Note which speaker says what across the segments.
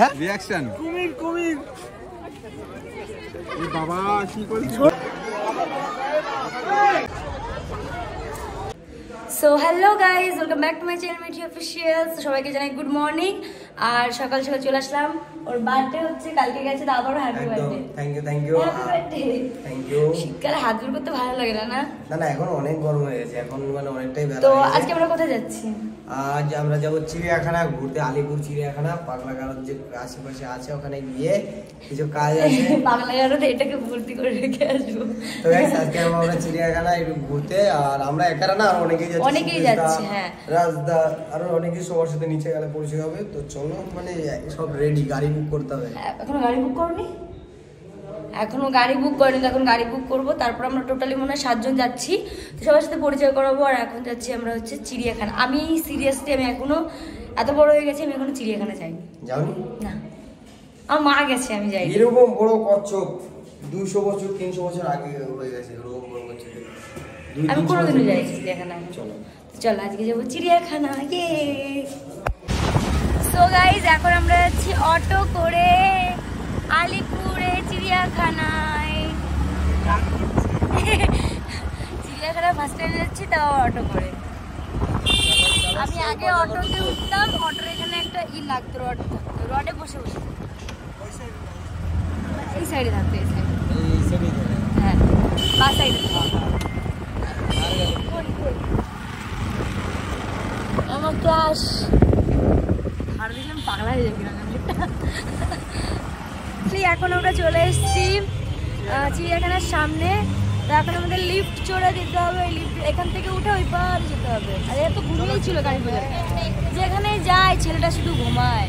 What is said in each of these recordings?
Speaker 1: হ্যাঁ?
Speaker 2: রিয়াকশন
Speaker 3: কুমির কুমির। এই বাবা কি
Speaker 4: so hello guys welcome back to my channel Mithi official সবাইকে জানাই গুড মর্নিং আর সকাল সকাল চলে আসলাম। ওর বার্থডে হচ্ছে কালকে গেছে তো আবারও happy birthday
Speaker 1: thank you thank you
Speaker 4: happy birthday
Speaker 1: thank you
Speaker 4: শীতকালে হাত জোর করতে ভালো লাগে না না?
Speaker 1: না না এখন অনেক গরম হয়ে গেছে। এখন মানে অনেকটাই বেলা
Speaker 4: তো আজকে আমরা কোথায় যাচ্ছি?
Speaker 1: আজ আমরা যাব চিড়িয়াখানা ঘুরতে। আলিপুর চিড়িয়াখানা পাগলা যে আশেপাশে আছে ওখানে গিয়ে কিছু কাজ আছে।
Speaker 4: বাংলা এটাকে ভর্তি করে রেখে আসব।
Speaker 1: তো আজকে আমরা চিড়িয়াখানা একটু ঘুরতে। আর আমরা একারা না আর অনেকেই যাচ্ছি।
Speaker 4: অনেকেই যাচ্ছে, হ্যাঁ।
Speaker 1: রাজদা আরও অনেকেই সবার সাথে নিচে গেলে পরিচয় হবে। তো চলো মানে সব রেডি গাড়ি বুক করতে হবে।
Speaker 4: এখনও গাড়ি বুক করনি? এখনও গাড়ি বুক করিনি তো এখন গাড়ি বুক করব। তারপর আমরা টোটালি মনে হয় সাতজন যাচ্ছি। তো সবার সাথে পরিচয় করাবো আর এখন যাচ্ছি আমরা হচ্ছে চিড়িয়াখানা। আমি সিরিয়াসলি আমি এখনও এত বড় হয়ে গেছি আমি এখনও চিড়িয়াখানা যাইনি।
Speaker 1: যাওনি?
Speaker 4: না। আমার মা গেছে আমি যাইনি।
Speaker 1: এরকম বড় কচ্ছপ দুশো বছর তিনশো বছর আগে হয়ে গেছে এরকম বড় কচ্ছপ।
Speaker 4: আমি কোনোদিনও যাই চিড়িয়াখানা
Speaker 1: চলো।
Speaker 4: চলো আজকে যাব চিড়িয়াখানা ইয়ে। সো গাইজ এখন আমরা যাচ্ছি অটো করে আলিপুরে চিড়িয়াখানায়। চিড়িয়াখানা ফার্স্ট টাইম যাচ্ছি তাও অটো করে। আমি আগে অটোতে উঠতাম অটোর এখানে একটা ই লাগতো রড থাকতো রডে বসে বসে। এই সাইডে থাকতো এই সাইডে
Speaker 1: তো।
Speaker 4: হ্যাঁ বা সাইডে আমার ক্লাস আর দেখলাম পাগলা হয়ে যাবে সেই এখন আমরা চলে এসেছি চিড়িয়াখানার সামনে। তো এখন আমাদের লিফট চড়ে দিতে হবে লিফট এখান থেকে উঠে ওই পাহাড়ে যেতে হবে। আর এত ঘুমিয়েই ছিল গাড়ি যেখানে যায় ছেলেটা শুধু ঘুমায়।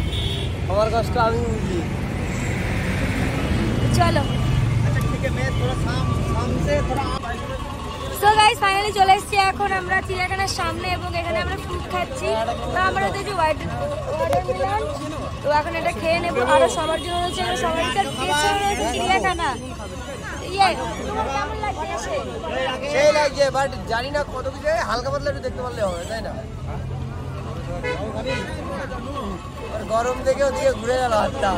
Speaker 1: আমার কষ্ট আমি বুঝি
Speaker 4: চলো। সো গাইস ফাইনালি চলে এসেছি এখন আমরা চিড়িয়াখানার সামনে এবং এখানে আমরা ফ্রুট খাচ্ছি। তো আমরা হচ্ছে হোয়াইট ওয়াটারমেলন তো এখন এটা খেয়ে নেব। আরও সবার জন্য এখানে সবার চিড়িয়াখানা। ইয়ে
Speaker 1: বাট জানি না কত কিছু হালকা পাতলা একটু দেখতে পারলে হবে, তাই না? গরম থেকে ওদিকে ঘুরে গেল হাতটা।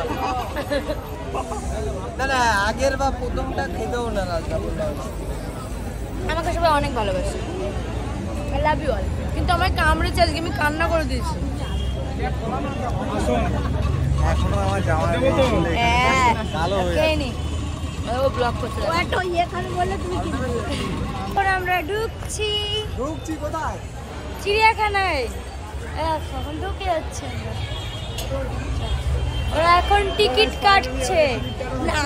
Speaker 1: না না, আগের বা প্রথমটা খেতেও না হবে।
Speaker 4: আমাকে সবাই অনেক ভালোবাসে। আই লাভ ইউ অল কিন্তু আমার কামড়েছে আজকে আমি কান্না করে দিয়েছি।
Speaker 3: এখনও আমার যাওয়া
Speaker 4: হ্যাঁ
Speaker 1: কালো হয়ে
Speaker 4: নি। ও ব্লক করতে ও একটা এখানে বললে তুমি কি এখন আমরা ঢুকছি।
Speaker 3: ঢুকছি কোথায়?
Speaker 4: চিড়িয়াখানায়। এখন ঢুকে যাচ্ছে আমরা। ওরা এখন টিকিট কাটছে।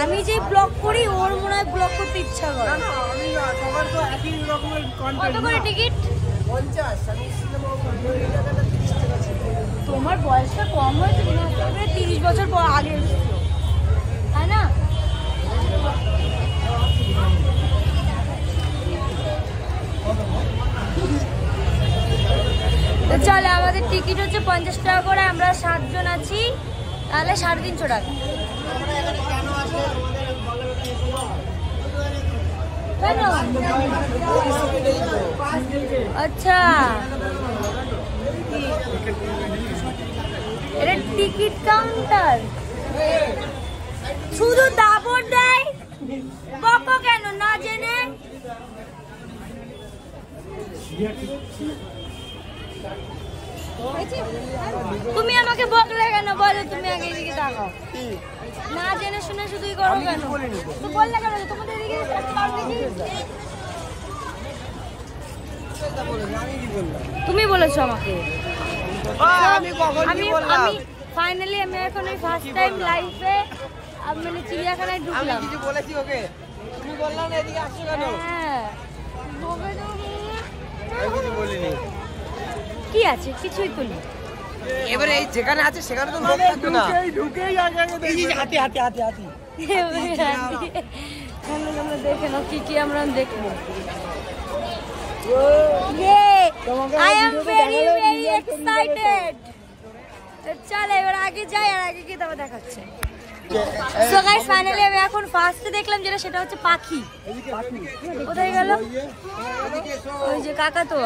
Speaker 4: আমি যে ব্লক করি ওর মনে হয় ব্লক করতে ইচ্ছা করে। কত করে টিকিট? তোমার বয়সটা কম হয়েছে তিরিশ বছর পর আগে তাই না? চলে আমাদের টিকিট হচ্ছে পঞ্চাশ টাকা করে আমরা সাতজন আছি। তাহলে সাড়ে তিনশো টাকা। আচ্ছা। এটা টিকিট কাউন্টার। শুধু দাবর দেয়? বকো কেন, না জেনে? তুমি আমাকে বকলে কেন? বলো তুমি আগে এদিকে তাকাও। না জেনে শুনে শুধুই করো কেন? তো। বললে কেন তোমাদের এদিকে তুমি বলেছ আমাকে।
Speaker 1: আমি
Speaker 4: ফাইনালি আমি এখন এই ফার্স্ট টাইম লাইফে মানে চিড়িয়াখানায় ঢুকলাম।
Speaker 1: কিছু বলেছি ওকে? তুমি বললাম এদিকে আসছো কেন?
Speaker 4: হ্যাঁ।
Speaker 1: বলিনি।
Speaker 4: কি আছে? কিছুই তো নেই।
Speaker 1: এবারে এই যেখানে আছে সেখানে তো লোক না।
Speaker 3: ঢুকেই আগে আগে
Speaker 1: যে হাতে হাতে হাতে হাতে।
Speaker 4: আমরা দেখে নাও কি কি আমরা দেখব Yay! I am very very excited. চল এবার আগে যাই আর আগে দেখাচ্ছে। সো গাইস ফাইনালি আমি এখন ফার্স্টে দেখলাম যেটা সেটা হচ্ছে পাখি। কোথায় গেল? ওই যে কাকা তো।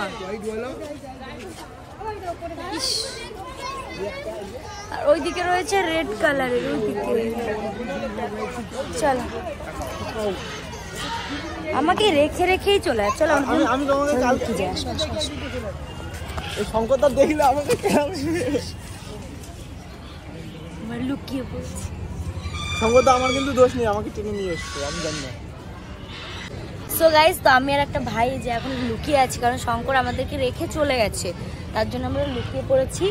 Speaker 4: আর ওইদিকে রয়েছে রেড কালারের ওইদিকে চলো। আমাকে রেখে রেখেই চলে যায় চলো
Speaker 3: আমি তোমাকে কাল
Speaker 4: কি যায় আসো। আসো আসো।
Speaker 3: এই শঙ্করদা দেখলে আমাকে
Speaker 4: আমার লুকিয়ে পড়ছি।
Speaker 3: শঙ্করদা আমার কিন্তু দোষ নেই আমাকে টেনে নিয়ে এসছে আমি জানি না।
Speaker 4: সো গাইস তো আমি আর একটা ভাই যে এখন লুকিয়ে আছি কারণ শঙ্কর আমাদেরকে রেখে চলে গেছে। তার জন্য আমরা লুকিয়ে পড়েছি।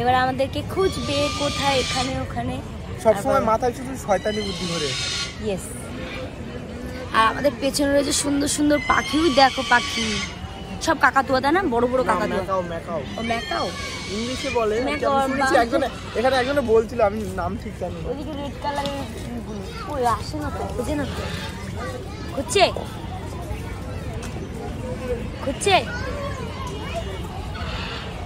Speaker 4: এবার আমাদেরকে খুঁজবে কোথায় এখানে ওখানে।
Speaker 3: সবসময় মাথায় শুধু শয়তানি বুদ্ধি ধরে।
Speaker 4: ইয়েস আর আমাদের পেছনে রয়েছে সুন্দর সুন্দর পাখিও দেখো পাখি। সব কাকাতুয়া তাই না? বড় বড় কাকাতুয়া।
Speaker 3: Macaw macaw.
Speaker 4: ও ম্যাকাও?
Speaker 3: ইংলিশে বলে একজনে এখানে একজনে বলছিল আমি নাম ঠিক জানি
Speaker 4: ওইদিকে রেড কালারের ওই আসে না তো খুঁজে না খুঁজছে? খুঁজছে?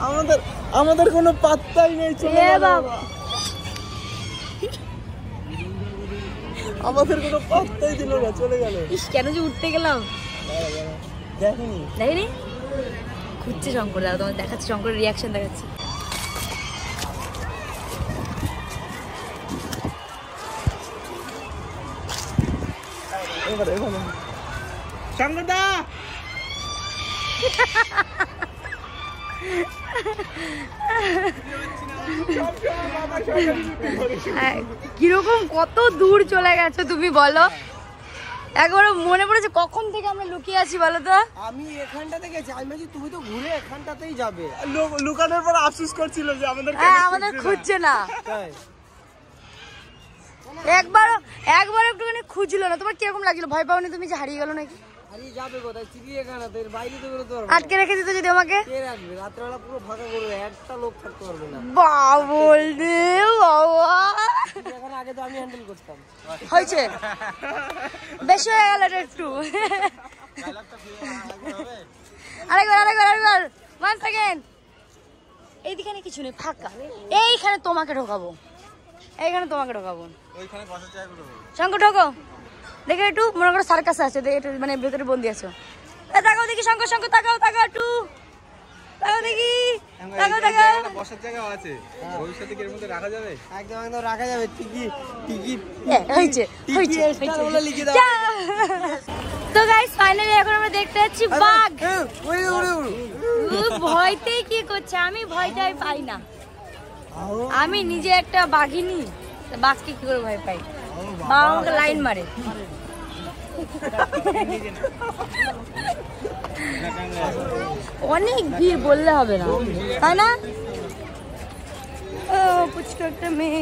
Speaker 3: আমাদের আমাদের কোনো পাত্তাই নেই চলে
Speaker 4: বাবা।
Speaker 3: আমাদের কোনো পাত্তাই দিল না চলে গেল।
Speaker 4: ইস কেন যে উঠতে গেলাম?
Speaker 3: দেখিনি।
Speaker 4: দেখিনি? খুঁজছে শঙ্কর দাদা তোমার দেখাচ্ছি শঙ্করের রিয়াকশন দেখাচ্ছি।
Speaker 3: এবার এবার। শঙ্করদা
Speaker 4: হ্যাঁ, কীরকম কত দূর চলে গেছো তুমি বলো? একবার মনে পড়েছে কখন থেকে আমরা লুকিয়ে আছি বলো তো?
Speaker 1: আমি এখানটা থেকে যাই তুমি তো ঘুরে এখানটাতেই যাবে।
Speaker 3: লুকানোর পর আফসোস করছিল যে আমাদের
Speaker 4: হ্যাঁ আমাদের খুঁজছে না। একবার একবার একটুখানি খুঁজলো না। তোমার কীরকম লাগছিল? ভয় পাওনি তুমি যে হারিয়ে গেলো নাকি? আটকে রেখে দিত যদি আমাকে?
Speaker 1: কে রাখবে? রাত্রেবেলা পুরো ফাঁকা করবে একটা লোক থাকতে পারবে না।
Speaker 4: বাবল বাবা।
Speaker 1: আগে তো আমি করতাম।
Speaker 4: হয়েছে। বেশি হয়ে গেল একটু। আরেকবার আরেকবার আরেকবার। ওয়ান সেকেন্ড এইদিকে কিছু নেই ফাঁকা। এইখানে তোমাকে ঢোকাবো। এইখানে তোমাকে ঢোকাবো। শঙ্কর ঢোকো। দেখে একটু মনে করো সার্কাস আছে দেখে একটু মানে ভেতরে বন্দি আছো। তাকাও দেখি শঙ্কর শঙ্কর তাকাও তাকাও একটু। তাকাও দেখি তাকাও তাকাও।
Speaker 3: বসার জায়গা আছে। ভবিষ্যতে কি এর মধ্যে রাখা যাবে?
Speaker 1: একদম একদম রাখা যাবে। টিকিট টিকিট
Speaker 4: হয়েছে হয়েছে
Speaker 1: বলে লিখে দাও।
Speaker 4: তো গাইস ফাইনালি এখন আমরা দেখতে পাচ্ছি বাঘ।
Speaker 1: ওরে ওরে ওরে
Speaker 4: ভয়তেই কি করছে? আমি ভয়টাই পাই না। আমি নিজে একটা বাঘিনী বাঘকে কি করে ভয় পাই? বাবা। আমাকে লাইন মারে। অনেক ভিড় বললে হবে না। তাই না? ও পুচকু একটা মেয়ে।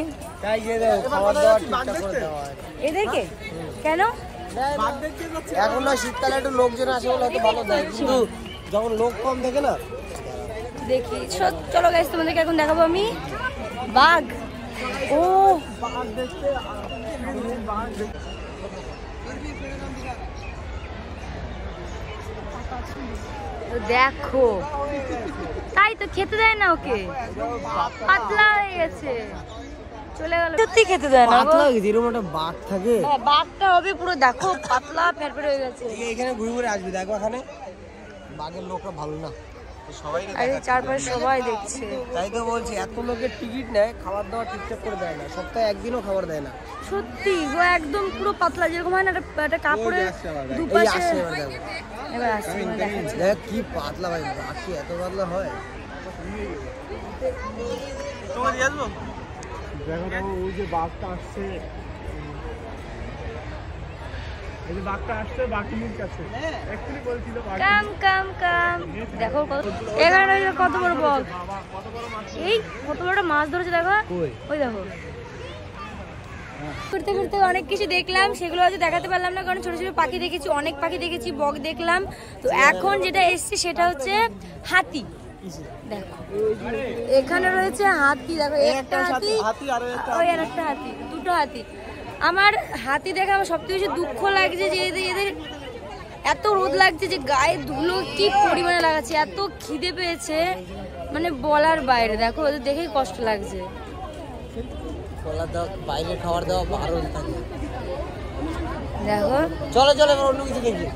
Speaker 4: এদেরকে? কেন?
Speaker 1: এখন না শীতকালে একটু লোকজন আসে বলে হয়তো ভালো দেয়। কিন্তু যখন লোক কম থাকে না
Speaker 4: দেখি। চ- চলো গাইস তোমাদেরকে এখন দেখাবো আমি বাঘ। ও! তো দেখো। তাই তো খেতে দেয় না ওকে। পাতলা হয়ে গেছে। চলে গেল। সত্যি খেতে দেয় না
Speaker 1: পাতলা হয়ে একটা বাঘ থাকে।
Speaker 4: হ্যাঁ বাঘটা হবে পুরো দেখো পাতলা ফেরফের হয়ে গেছে।
Speaker 1: এখানে ঘুরে ঘুরে আসবি দেখো এখানে। বাঘের লোকটা ভালো না।
Speaker 4: আরে চারপাশে সবাই দেখছে।
Speaker 1: তাই তো বলছি এত লোকের টিকিট নেয় খাবার দাবার ঠিকঠাক করে দেয় না। সপ্তাহে একদিনও খাবার দেয় না।
Speaker 4: সত্যি গো একদম পুরো পাতলা। যেরকম হয় না একটা- দুপাশে
Speaker 1: এবার
Speaker 4: আসছে।
Speaker 1: দেখ কি পাতলা ভাই বাঘ কি এত পাতলা হয়।
Speaker 3: তোমার দিয়ে আসব? দেখো দেখো ওই যে বাঘটা আসছে। এই যে বাঘটা আসছে বাঘ মুখ কাছে এক্ষুনি বলছিল বাঘ
Speaker 4: কাম কাম কাম। দেখো কত কত বড় বক
Speaker 3: বাবা কত বড় মাছ?
Speaker 4: এই কত বড় একটা মাছ ধরেছে দেখো। ওই দেখো। ঘুরতে ঘুরতে অনেক কিছু দেখলাম সেগুলো হয়তো দেখাতে পারলাম না কারণ ছোট ছোট পাখি দেখেছি অনেক পাখি দেখেছি বক দেখলাম। তো এখন যেটা এসছে সেটা হচ্ছে হাতি। দেখো এখানে রয়েছে হাতি দেখো একটা হাতি ওই আর একটা হাতি দুটো হাতি। আমার হাতি দেখে আমার সবথেকে বেশি দুঃখ লাগছে যে এদের এদের এত রোদ লাগছে যে গায়ে ধুলো কি পরিমাণে লাগাচ্ছে এত খিদে পেয়েছে। মানে বলার বাইরে দেখো ওদের দেখেই কষ্ট লাগছে।
Speaker 1: কলা দাও বাইরের খাবার দাও বারণ থাকে
Speaker 4: দেখো।
Speaker 1: চলো চলো এবার অন্য কিছু দেখি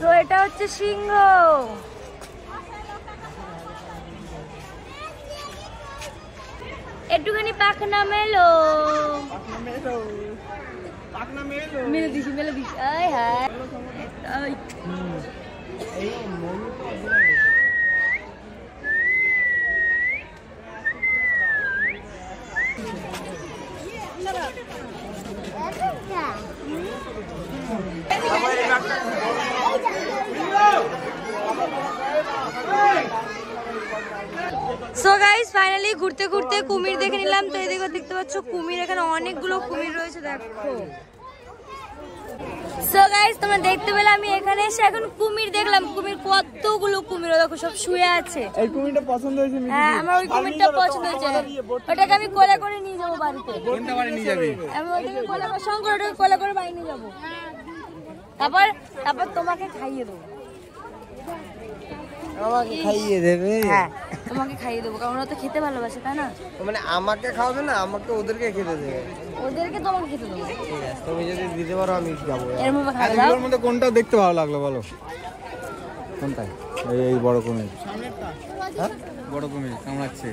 Speaker 1: তো
Speaker 4: এটা হচ্ছে সিংহ। একটুখানি পাখনা
Speaker 3: নামেলো মেলো।
Speaker 4: সো গাইস ফাইনালি ঘুরতে ঘুরতে কুমির দেখে নিলাম। তো এদিকে দেখতে পাচ্ছ কুমির, এখানে অনেকগুলো কুমির রয়েছে, দেখো। সো গাইস তোমরা দেখতে পেলে আমি এখানে এসে এখন কুমির দেখলাম। কুমির কতগুলো কুমির ও দেখো সব শুয়ে আছে।
Speaker 3: এই কুমিরটা পছন্দ হয়েছে
Speaker 4: হ্যাঁ আমার ওই কুমিরটা পছন্দ হয়েছে। ওটাকে আমি কোলে করে নিয়ে যাব বাড়িতে।
Speaker 3: কোনটা বাড়ি নিয়ে যাবি।
Speaker 4: আমি ওটাকে কোলে করে সঙ্গে কোলে করে বাড়ি নিয়ে যাব। তারপর তারপর তোমাকে খাইয়ে দেবো।
Speaker 1: আমাকে খাইয়ে দেবে?
Speaker 4: হ্যাঁ তোমাকে খাইয়ে দেবো কারণ ওরা তো খেতে ভালোবাসে তাই না?
Speaker 1: মানে আমাকে খাওয়াবে না আমাকে ওদেরকে খেতে দেবে।
Speaker 4: ওদেরকে তোমাকে খেতে দেবো।
Speaker 1: ঠিক আছে তুমি যদি দিতে পারো আমি যাব।
Speaker 4: এর মধ্যে দাও।
Speaker 2: মধ্যে কোনটা দেখতে ভালো লাগল বলো? কোনটা এই এই বড় কুমির।
Speaker 1: হ্যাঁ?
Speaker 2: বড় কুমির কামড়াচ্ছে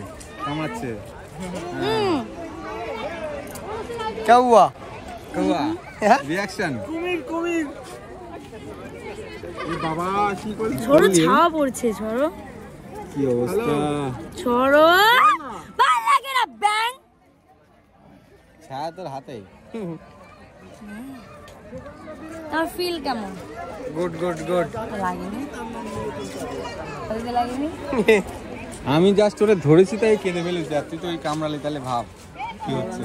Speaker 2: কামড়াচ্ছে।
Speaker 4: হুম।
Speaker 1: কাউয়া।
Speaker 2: কৌয়া
Speaker 1: হ্যাঁ?
Speaker 3: কুমির কুমির। এই বাবা কি করছিস
Speaker 4: ঝড়ো ছাওয়া পড়ছে ঝড়ো।
Speaker 2: কি অবস্থা?
Speaker 4: ঝড়ো ভালো লাগে না ব্যাং
Speaker 2: ছায়া তোর হাতে
Speaker 4: তার ফিল কেমন?
Speaker 1: গুড গুড গুড
Speaker 4: লাগেনি? লাগেনি?
Speaker 2: আমি জাস্ট ওরে ধরেছি তাই কেঁদে ফেলেছি আর তুই তো ওই কামড়ালি তাহলে ভাব কি হচ্ছে।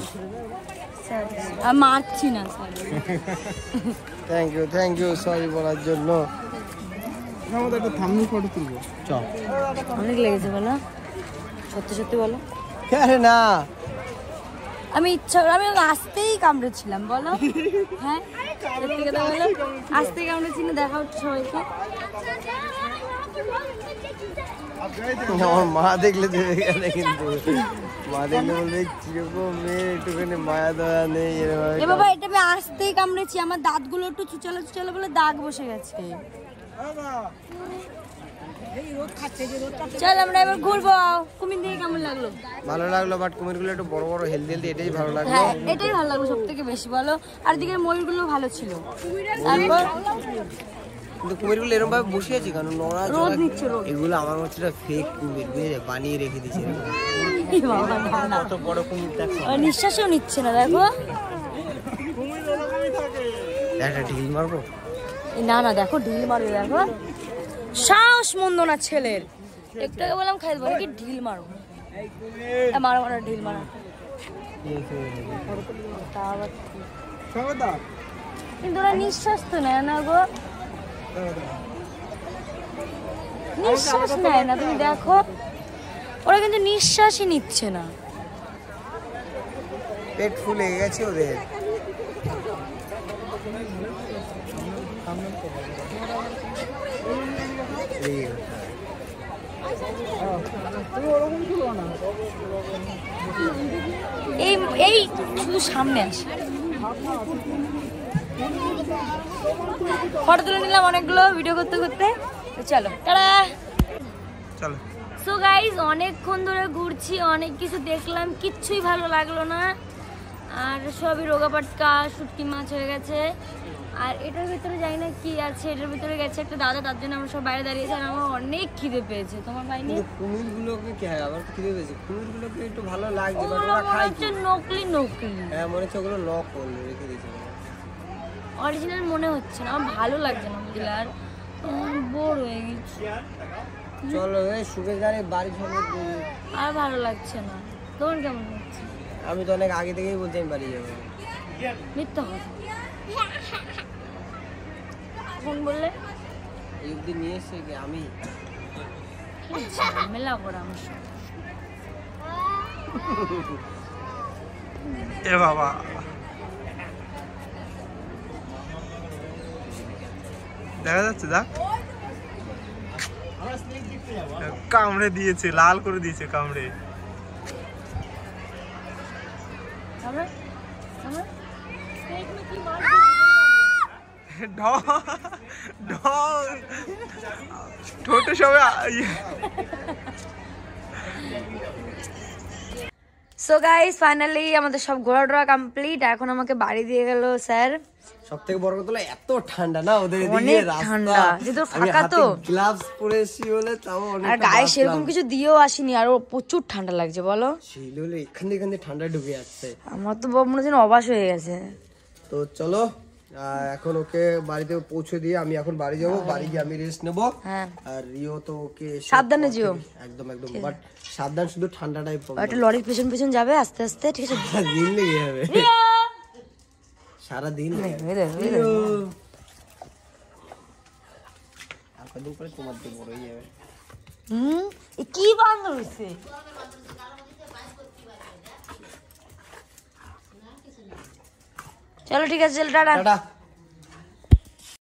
Speaker 4: আর মারছি না।
Speaker 1: Thank you thank you sorry বলার জন্য।
Speaker 3: আমাদের একটা থামনি ফটো তুলবো।
Speaker 1: চ।
Speaker 4: অনেক লেগেছে বলো। সত্যি সত্যি বলো।
Speaker 1: আরে না
Speaker 4: আমি ইচ্ছা আমি আসতেই কামড়েছিলাম বলো? হ্যাঁ? সত্যি কথা বলো? আসতেই কামড়েছি না দেখা হচ্ছে সবাইকে।
Speaker 1: আমার মা দেখলে দেবে কেন কিন্তু মা দেখলে বলবে কীরকম মেয়ে একটুখানি মায়া দয়া নেই
Speaker 4: এ বাবা এটা আমি আসতেই কামড়েছি। আমার দাঁতগুলো একটু চুচালো চুচালো বলে দাগ বসে গেছে। চল আমরা এবার ঘুরবো। কুমির দিয়ে কেমন লাগল?
Speaker 1: ভালো লাগল বাট কুমিরগুলো একটু বড় বড় হেলদি হেলদি এটাই ভালো লাগল।
Speaker 4: হ্যাঁ এটাই ভালো লাগল সব থেকে বেশি বলো। আর ময়ূরগুলো ভালো ছিল। তারপর?
Speaker 1: কিন্তু কুমিরগুলো এরকম ভাবে বসে আছে কারণ নোংরা
Speaker 4: রোদ নিচ্ছে রোদ।
Speaker 1: এগুলো আমার হচ্ছে ফেক কুমির বুঝেছে বানিয়ে রেখে দিয়েছে। কত বড় কুমির দেখো।
Speaker 4: নিঃশ্বাসও নিচ্ছে না দেখো।
Speaker 3: কুমির ওরকমই থাকে
Speaker 1: একটা ঢিল মারবো?
Speaker 4: না না দেখো ঢিল মারবে দেখো। সাহস মন্দ না ছেলের। একটু আগে বললাম খাই দেবো। নাকি ঢিল মারো? মারো মারো ঢিল মারো। কি। কিন্তু ওরা নিঃশ্বাস তো নেয় না গো। নিঃশ্বাস নেয় না তুমি দেখো। ওরা কিন্তু নিঃশ্বাসই নিচ্ছে না।
Speaker 1: পেট ফুলে গেছে ওদের। এই
Speaker 4: এই এই শুধু সামনে আসে ফটো তুলে নিলাম অনেকগুলো ভিডিও করতে করতে। চলো টাটা।
Speaker 1: চলো।
Speaker 4: সো গাইজ অনেকক্ষণ ধরে ঘুরছি অনেক কিছু দেখলাম কিচ্ছুই ভালো লাগল না। আর সবই রোগা পাটকা শুটকি মাছ হয়ে গেছে। আর এটার ভিতরে যাই না কি আছে এটার ভিতরে গেছে একটা দাদা তার জন্য আমরা সব বাইরে দাঁড়িয়েছি আর আমার অনেক খিদে পেয়েছে। তোমার পাইনি?
Speaker 1: কুমিরগুলোকে কি হয়? আবার খিদে পেয়েছে। কুমিরগুলোকে একটু ভালো লাগছে বাট ওরা খায়
Speaker 4: হচ্ছে
Speaker 1: কি?
Speaker 4: নকলি নকলি।
Speaker 1: হ্যাঁ মনে হচ্ছে ওগুলো নকল রেখে দিয়েছে
Speaker 4: অরিজিনাল মনে হচ্ছে না আমার ভালো লাগছে না ওগুলো আর বোর হয়ে গেছি।
Speaker 1: চলো এই গাড়ি বাড়ি সামনে
Speaker 4: আর ভালো লাগছে না। তোমার কেমন লাগছে?
Speaker 1: আমি তো অনেক আগে থেকেই বলতে আমি বাড়ি যাব।
Speaker 4: মিথ্যা কথা। ফোন বললে?
Speaker 1: এই নিয়ে এসছে কি আমি।
Speaker 4: ঝামেলা করে আমার সাথে।
Speaker 3: এ বাবা। দেখা যাচ্ছে দেখ। কামড়ে দিয়েছে লাল করে দিয়েছে কামড়ে।
Speaker 4: আমরা আমরা
Speaker 3: ঢং ঢং ঠোঁটে সবে
Speaker 4: সো গাইস ফাইনালি আমাদের সব ঘোরা টোরা কমপ্লিট এখন আমাকে বাড়ি দিয়ে গেল স্যার।
Speaker 1: সব থেকে বড় কথা এত ঠান্ডা না ওদের
Speaker 4: ঠান্ডা। যেহেতু ফাঁকা তো।
Speaker 1: গ্লাভস পরে এসি বলে তাও অনেক
Speaker 4: আর গায়ে সেরকম কিছু দিয়েও আসিনি আর প্রচুর ঠান্ডা লাগছে বলো।
Speaker 1: এখান থেকে ঠান্ডা ঢুকে যাচ্ছে।
Speaker 4: আমার তো মনে হচ্ছে অবাস হয়ে গেছে।
Speaker 1: তো চলো। এখন ওকে বাড়িতে পৌঁছে দিয়ে আমি এখন বাড়ি যাব। বাড়ি গিয়ে আমি রেস্ট নেব।
Speaker 4: হ্যাঁ।
Speaker 1: আর রিও তো ওকে
Speaker 4: সাবধানে যেও।
Speaker 1: একদম একদম। বাট সাবধান শুধু ঠান্ডাটাই problem।
Speaker 4: একটা লরির পেছন পেছন যাবে আস্তে আস্তে ঠিক আছে?
Speaker 1: সারা দিন লেগে যাবে। সারা দিন। আর কদিন পরে তোমার বড় হয়ে যাবে।
Speaker 4: হুম? কি হইছে? চলো ঠিক আছে চলো টাটা
Speaker 1: টাটা